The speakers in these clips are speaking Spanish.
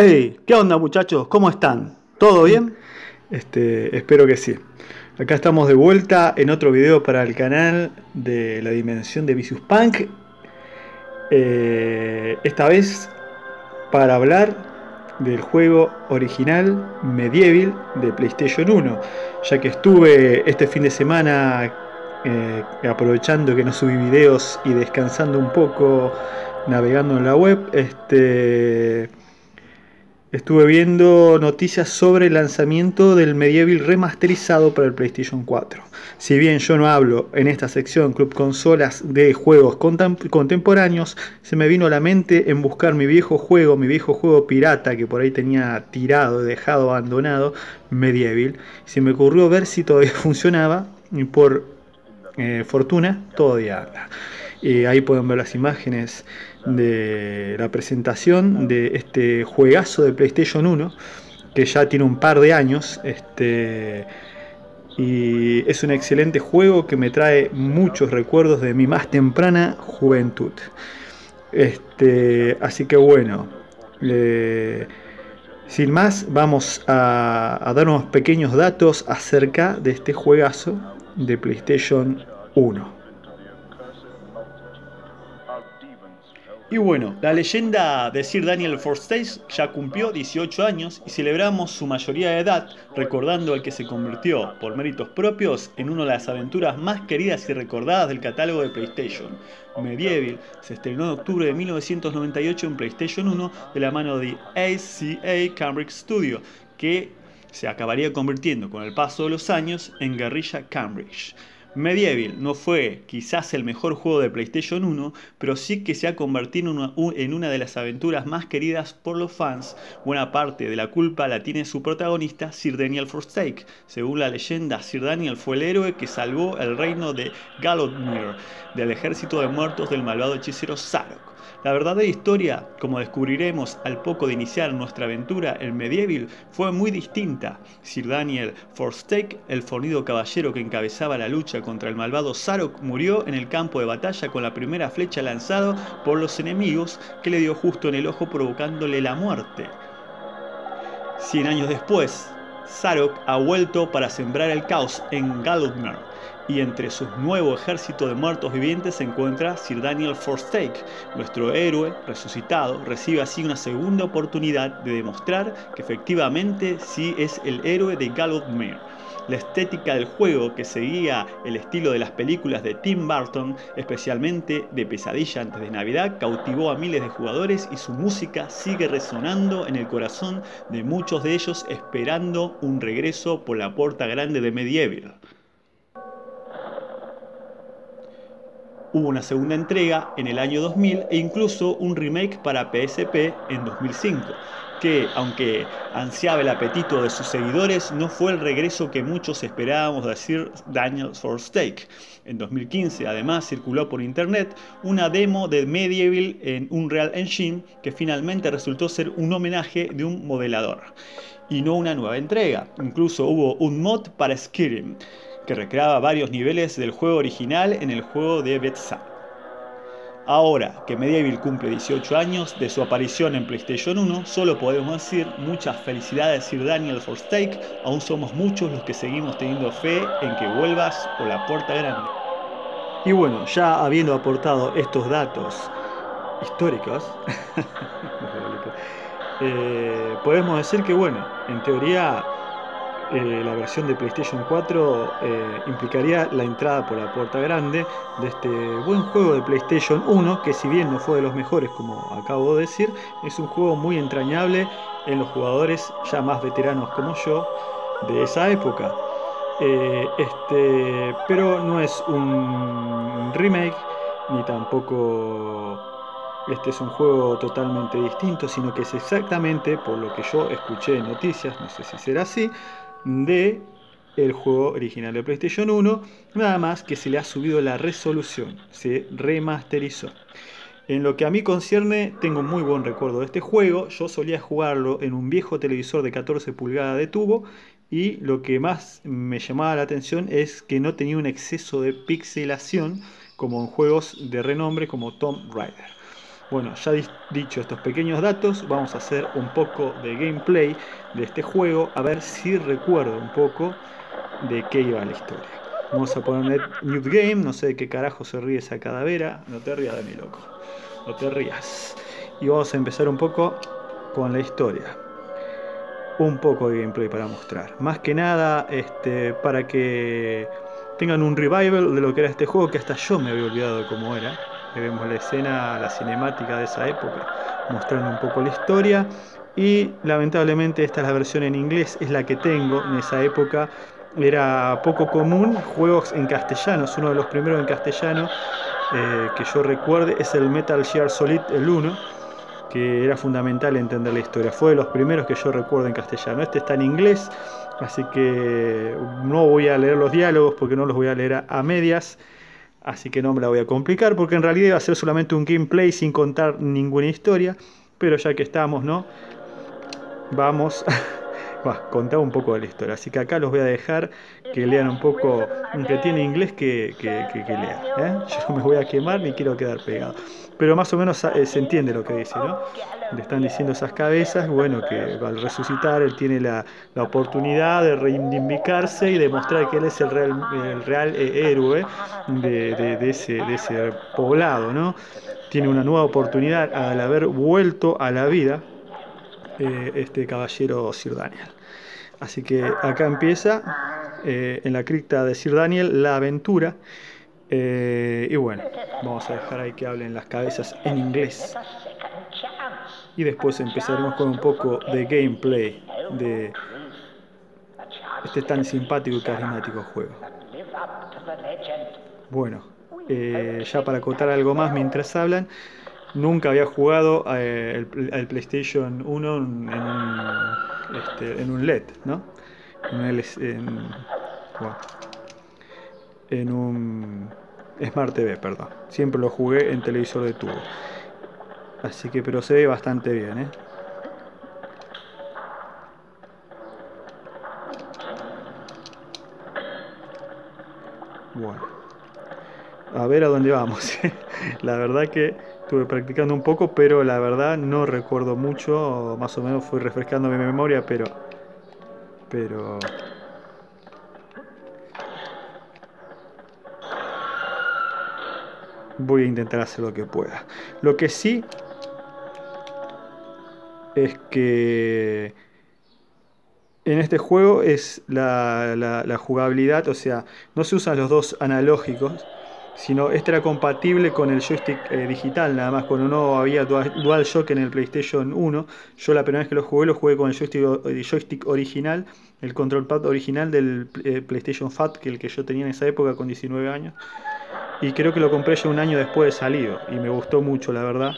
Hey, ¿qué onda muchachos? ¿Cómo están? ¿Todo bien? Este, espero que sí. Acá estamos de vuelta en otro video para el canal de la dimensión de Vicious Punk. Eh, esta vez para hablar del juego original Medieval de PlayStation 1, ya que estuve este fin de semana eh, aprovechando que no subí videos y descansando un poco navegando en la web. Este, Estuve viendo noticias sobre el lanzamiento del Medieval remasterizado para el PlayStation 4. Si bien yo no hablo en esta sección Club Consolas de juegos contemporáneos, se me vino a la mente en buscar mi viejo juego, mi viejo juego pirata que por ahí tenía tirado, dejado abandonado, Medieval. Se me ocurrió ver si todavía funcionaba y por eh, fortuna todavía anda. Y ahí pueden ver las imágenes de la presentación de este juegazo de PlayStation 1, que ya tiene un par de años. Este, y es un excelente juego que me trae muchos recuerdos de mi más temprana juventud. Este, así que bueno, sin más, vamos a, a dar unos pequeños datos acerca de este juegazo de PlayStation 1. Y bueno, la leyenda de Sir Daniel Forsyth ya cumplió 18 años y celebramos su mayoría de edad recordando al que se convirtió, por méritos propios, en una de las aventuras más queridas y recordadas del catálogo de PlayStation. Medieval se estrenó en octubre de 1998 en PlayStation 1 de la mano de ACA Cambridge Studio, que se acabaría convirtiendo con el paso de los años en Guerrilla Cambridge. Medieval no fue quizás el mejor juego de PlayStation 1, pero sí que se ha convertido en una, de las aventuras más queridas por los fans. Buena parte de la culpa la tiene su protagonista, Sir Daniel Forsaken. Según la leyenda, Sir Daniel fue el héroe que salvó el reino de Galodmir del ejército de muertos del malvado hechicero Sarok. La verdadera historia, como descubriremos al poco de iniciar nuestra aventura en Medieval, fue muy distinta. Sir Daniel Forstake, el fornido caballero que encabezaba la lucha contra el malvado Sarok, murió en el campo de batalla con la primera flecha lanzada por los enemigos que le dio justo en el ojo provocándole la muerte. Cien años después, Sarok ha vuelto para sembrar el caos en Galudmer y entre su nuevo ejército de muertos vivientes se encuentra Sir Daniel Forstake. Nuestro héroe resucitado recibe así una segunda oportunidad de demostrar que efectivamente sí es el héroe de Galudmer. La estética del juego, que seguía el estilo de las películas de Tim Burton, especialmente de Pesadilla antes de Navidad, cautivó a miles de jugadores y su música sigue resonando en el corazón de muchos de ellos esperando un regreso por la puerta grande de Medieval. Hubo una segunda entrega en el año 2000 e incluso un remake para PSP en 2005, que, aunque ansiaba el apetito de sus seguidores, no fue el regreso que muchos esperábamos de Sir Daniel Forstake. En 2015, además, circuló por internet una demo de Medieval en Unreal Engine que finalmente resultó ser un homenaje de un modelador y no una nueva entrega. Incluso hubo un mod para Skyrim que recreaba varios niveles del juego original en el juego de Bethesda. Ahora que Medieval cumple 18 años de su aparición en PlayStation 1, solo podemos decir muchas felicidades Sir Daniel Forstake, aún somos muchos los que seguimos teniendo fe en que vuelvas por la puerta grande. Y bueno, ya habiendo aportado estos datos históricos, eh, podemos decir que bueno, en teoría eh, la versión de PlayStation 4 eh, implicaría la entrada por la puerta grande de este buen juego de PlayStation 1, que si bien no fue de los mejores, como acabo de decir, es un juego muy entrañable en los jugadores ya más veteranos como yo de esa época. Eh, este, pero no es un remake, ni tampoco este es un juego totalmente distinto, sino que es exactamente, por lo que yo escuché en noticias, no sé si será así, de el juego original de PlayStation 1, nada más que se le ha subido la resolución, se remasterizó. En lo que a mí concierne, tengo muy buen recuerdo de este juego. Yo solía jugarlo en un viejo televisor de 14 pulgadas de tubo y lo que más me llamaba la atención es que no tenía un exceso de pixelación como en juegos de renombre como Tomb Raider. Bueno, ya dicho estos pequeños datos, vamos a hacer un poco de gameplay de este juego, a ver si recuerdo un poco de qué iba la historia. Vamos a poner New Game, no sé de qué carajo se ríe esa cadavera, no te rías de mi loco, no te rías. Y vamos a empezar un poco con la historia. Un poco de gameplay para mostrar. Más que nada, este, para que tengan un revival de lo que era este juego, que hasta yo me había olvidado de cómo era vemos la escena, la cinemática de esa época, mostrando un poco la historia. Y lamentablemente esta es la versión en inglés, es la que tengo. En esa época era poco común juegos en castellano. Es uno de los primeros en castellano eh, que yo recuerde es el Metal Gear Solid el 1, que era fundamental entender la historia. Fue de los primeros que yo recuerdo en castellano. Este está en inglés, así que no voy a leer los diálogos porque no los voy a leer a medias. Así que no me la voy a complicar porque en realidad iba a ser solamente un gameplay sin contar ninguna historia. Pero ya que estamos, ¿no? Vamos a contar un poco de la historia. Así que acá los voy a dejar que lean un poco, aunque tiene inglés, que, que, que, lean. ¿eh? Yo no me voy a quemar ni quiero quedar pegado. Pero más o menos eh, se entiende lo que dice, ¿no? Le están diciendo esas cabezas, bueno, que al resucitar él tiene la, la oportunidad de reivindicarse y demostrar que él es el real, el real eh, héroe de, de, ese, de ese poblado, ¿no? Tiene una nueva oportunidad al haber vuelto a la vida eh, este caballero Sir Daniel. Así que acá empieza en la cripta de Sir Daniel la aventura eh, y bueno, vamos a dejar ahí que hablen las cabezas en inglés. Y después empezaremos con un poco de gameplay de este tan simpático y carismático juego. Bueno, eh, ya para acotar algo más mientras hablan, nunca había jugado eh, el, PlayStation 1 en un, este, en un LED, ¿no? En, en un Smart TV, perdón. Siempre lo jugué en televisor de tubo. Así que, pero se ve bastante bien, ¿eh? Bueno. A ver a dónde vamos. la verdad que estuve practicando un poco, pero la verdad no recuerdo mucho. Más o menos fui refrescando mi memoria, pero... Pero... voy a intentar hacer lo que pueda. Lo que sí es que en este juego es la, jugabilidad, o sea, no se usan los dos analógicos, sino este era compatible con el joystick eh, digital, nada más cuando no había dual, shock en el PlayStation 1. Yo la primera vez que lo jugué lo jugué con el joystick, original, el control pad original del eh, PlayStation Fat, que el que yo tenía en esa época con 19 años. Y creo que lo compré ya un año después de salido. Y me gustó mucho, la verdad.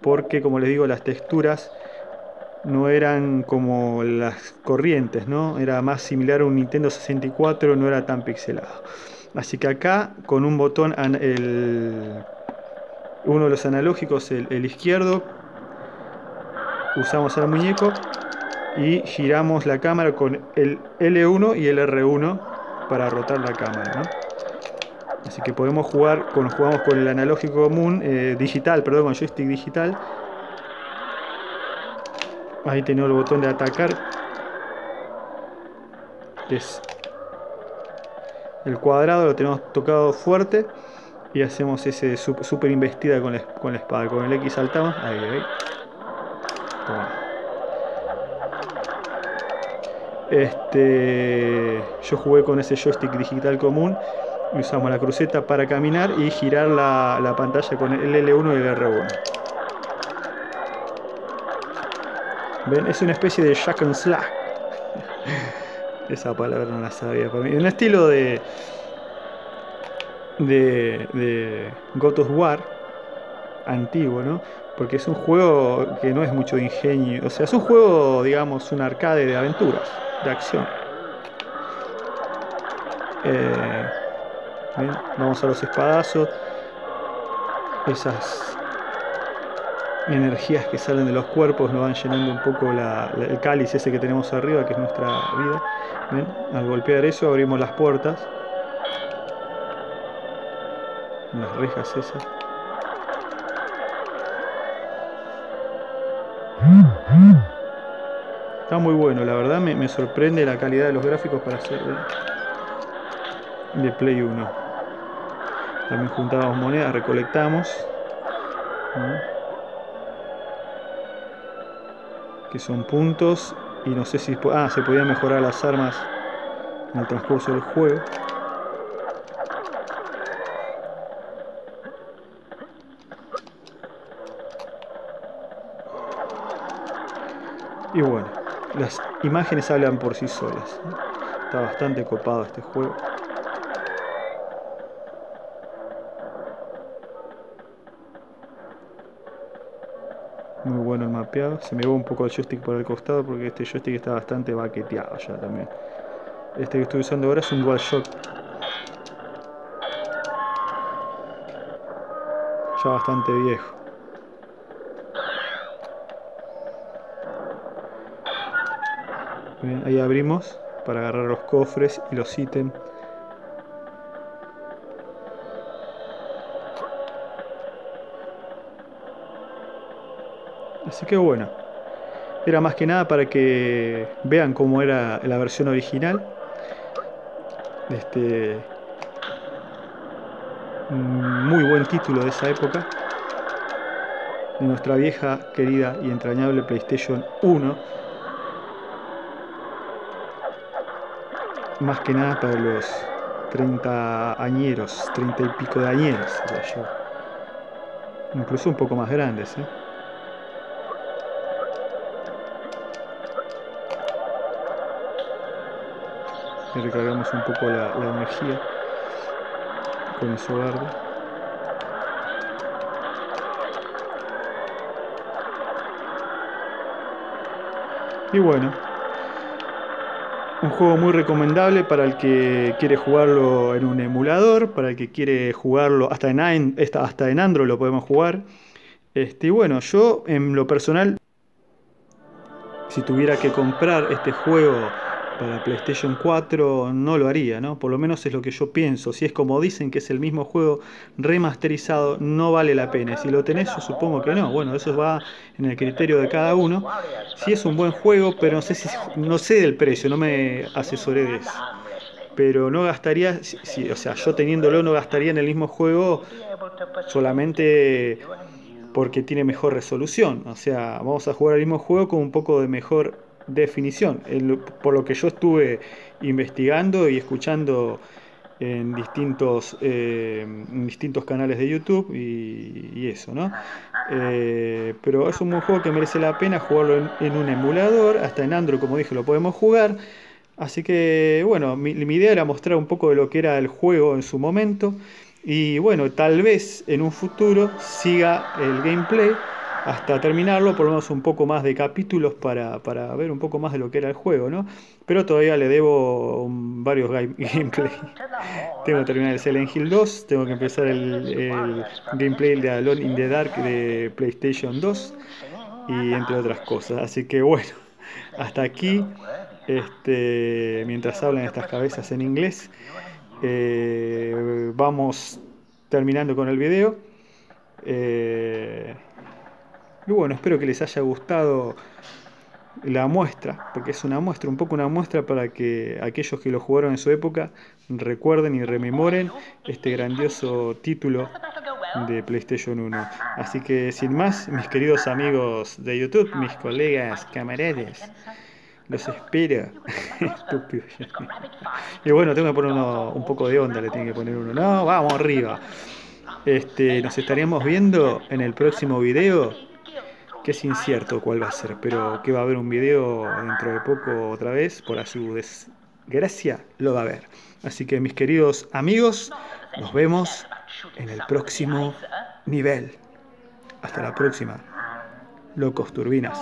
Porque, como les digo, las texturas no eran como las corrientes, ¿no? Era más similar a un Nintendo 64, no era tan pixelado. Así que acá, con un botón, el, uno de los analógicos, el, el izquierdo, usamos al muñeco y giramos la cámara con el L1 y el R1 para rotar la cámara, ¿no? Así que podemos jugar, cuando jugamos con el analógico común, eh, digital, perdón, con joystick digital. Ahí tenemos el botón de atacar. Es el cuadrado, lo tenemos tocado fuerte. Y hacemos ese super investida con la, con la espada. Con el X saltamos. Ahí, ahí. Este, yo jugué con ese joystick digital común usamos la cruceta para caminar y girar la, pantalla con el L1 y el R1. ¿Ven? Es una especie de Jack and Slack. Esa palabra no la sabía. En un estilo de. de. de God of War antiguo, ¿no? Porque es un juego que no es mucho de ingenio. O sea, es un juego, digamos, un arcade de aventuras, de acción. Eh, Vamos a los espadazos. Esas energías que salen de los cuerpos nos van llenando un poco el cáliz ese que tenemos arriba, que es nuestra vida. Al golpear eso abrimos las puertas. Las rejas esas. Está muy bueno, la verdad me, sorprende la calidad de los gráficos para hacer de Play 1. También juntábamos monedas, recolectamos. Que son puntos. Y no sé si... Ah, se podían mejorar las armas en el transcurso del juego. Y bueno, las imágenes hablan por sí solas. Está bastante copado este juego. Muy bueno el mapeado. Se me va un poco el joystick por el costado porque este joystick está bastante baqueteado ya también. Este que estoy usando ahora es un DualShock. Ya bastante viejo. ahí abrimos para agarrar los cofres y los ítems. Así que bueno, era más que nada para que vean cómo era la versión original. Este muy buen título de esa época. De nuestra vieja, querida y entrañable PlayStation 1 más que nada para los 30 añeros, 30 y pico de añeros, yo. Incluso un poco más grandes, ¿eh? Y recargamos un poco la, energía con eso verde. Y bueno, un juego muy recomendable para el que quiere jugarlo en un emulador, para el que quiere jugarlo hasta en, hasta en Android lo podemos jugar. Este, y bueno, yo en lo personal, si tuviera que comprar este juego para PlayStation 4 no lo haría, ¿no? Por lo menos es lo que yo pienso. Si es como dicen que es el mismo juego remasterizado, no vale la pena. Si lo tenés, yo supongo que no. Bueno, eso va en el criterio de cada uno. Si es un buen juego, pero no sé si no sé del precio, no me asesoré de eso. Pero no gastaría, si, o sea, yo teniéndolo no gastaría en el mismo juego solamente porque tiene mejor resolución. O sea, vamos a jugar el mismo juego con un poco de mejor definición. por lo que yo estuve investigando y escuchando en distintos, eh, distintos canales de YouTube y, eso, ¿no? Eh, pero es un juego que merece la pena jugarlo en, un emulador, hasta en Android, como dije, lo podemos jugar. Así que, bueno, mi idea era mostrar un poco de lo que era el juego en su momento. Y bueno, tal vez en un futuro siga el gameplay hasta terminarlo, por lo menos un poco más de capítulos para, ver un poco más de lo que era el juego, ¿no? Pero todavía le debo varios gameplay. tengo que terminar el Silent Hill 2, tengo que empezar el, gameplay de Alone in the Dark de PlayStation 2 y entre otras cosas. Así que bueno, hasta aquí, este, mientras hablan estas cabezas en inglés, eh, vamos terminando con el video. Eh, y bueno, espero que les haya gustado la muestra, porque es una muestra, un poco una muestra para que aquellos que lo jugaron en su época recuerden y rememoren este grandioso título de PlayStation 1. Así que sin más, mis queridos amigos de YouTube, mis colegas, camaradas, los espero. Estúpido. y bueno, tengo que poner un poco de onda, le tengo que poner uno. No, vamos arriba. Este, nos estaríamos viendo en el próximo video que es incierto cuál va a ser, pero que va a haber un video dentro de poco otra vez, por a su desgracia lo va a haber. Así que mis queridos amigos, nos vemos en el próximo nivel. Hasta la próxima. Locos Turbinas.